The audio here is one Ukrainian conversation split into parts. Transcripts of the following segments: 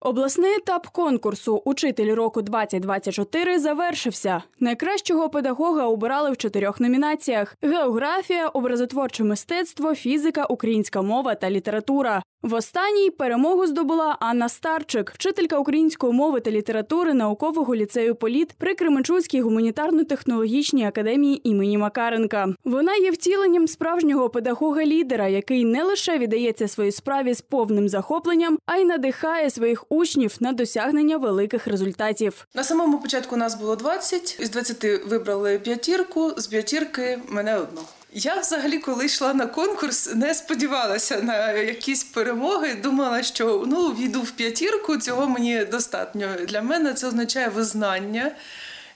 Обласний етап конкурсу Учитель року 2024 завершився. Найкращого педагога обирали в чотирьох номінаціях: географія, образотворче мистецтво, фізика, українська мова та література. В останній перемогу здобула Анна Старчик, вчителька української мови та літератури наукового ліцею Політ при Кременчуцькій гуманітарно-технологічній академії імені Макаренка. Вона є втіленням справжнього педагога-лідера, який не лише віддається своїй справі з повним захопленням, а й надихає своїх учнів на досягнення великих результатів. На самому початку нас було 20, із 20 вибрали п'ятірку, з п'ятірки мене одну. Я взагалі, коли йшла на конкурс, не сподівалася на якісь перемоги. Думала, що ну війду в п'ятірку, цього мені достатньо. Для мене це означає визнання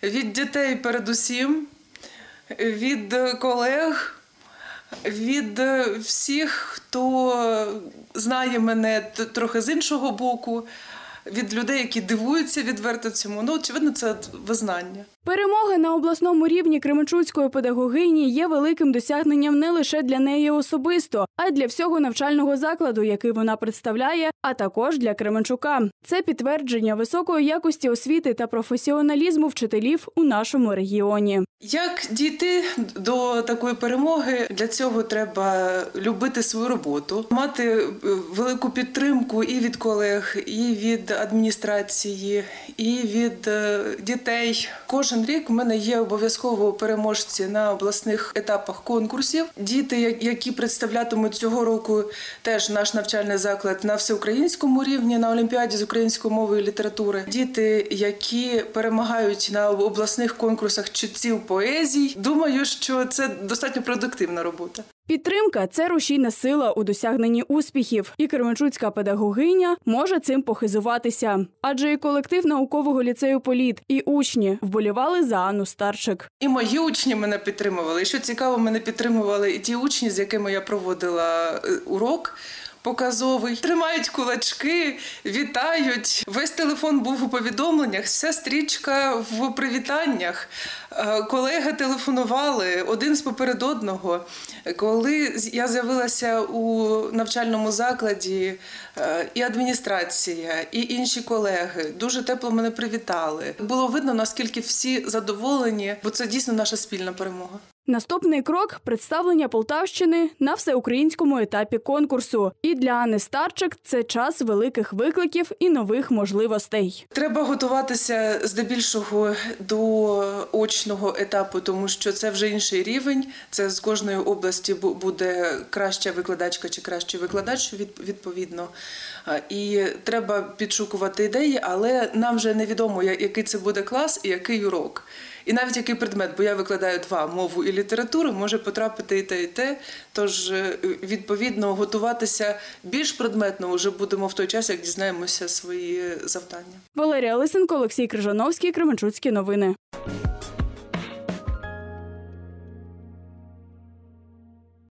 від дітей, передусім, від колег, від всіх, хто знає мене трохи з іншого боку. Від людей, які дивуються відверто цьому, ну очевидно, це визнання. Перемога на обласному рівні Кременчуцької педагогині є великим досягненням не лише для неї особисто, а й для всього навчального закладу, який вона представляє, а також для Кременчука. Це підтвердження високої якості освіти та професіоналізму вчителів у нашому регіоні. Як дійти до такої перемоги, для цього треба любити свою роботу, мати велику підтримку і від колег, і від адміністрації, і від дітей. Кожен рік в мене є обов'язково переможці на обласних етапах конкурсів. Діти, які представлятимуть цього року теж наш навчальний заклад на всеукраїнському рівні на олімпіаді з української мови і літератури. Діти, які перемагають на обласних конкурсах читців поезій. Думаю, що це достатньо продуктивна робота. Підтримка це рушійна сила у досягненні успіхів, і Кременчуцька педагогиня може цим похизуватися. Адже і колектив наукового ліцею Політ, і учні вболівали за Анну Старчик. І мої учні мене підтримували. І Що цікаво, мене підтримували і ті учні, з якими я проводила урок показовий. Тримають кулачки, вітають. Весь телефон був у повідомленнях, вся стрічка в привітаннях. Е, колеги телефонували один з поперед одного. Коли я з'явилася у навчальному закладі, е, і адміністрація, і інші колеги дуже тепло мене привітали. Було видно, наскільки всі задоволені, бо це дійсно наша спільна перемога. Наступний крок представлення Полтавщини на всеукраїнському етапі конкурсу. І для Анни Старчик це час великих викликів і нових можливостей. Треба готуватися здебільшого до очного етапу, тому що це вже інший рівень. Це з кожної області буде краща викладачка чи кращий викладач відповідно. І треба підшукувати ідеї, але нам вже невідомо, який це буде клас і який урок. І навіть який предмет, бо я викладаю два мову і літературу, може потрапити і те, і те. Тож, е, відповідно, готуватися більш предметно вже будемо в той час, як дізнаємося свої завдання. Валерія Лисенко, Олексій Крижановський, Кременчуцькі новини.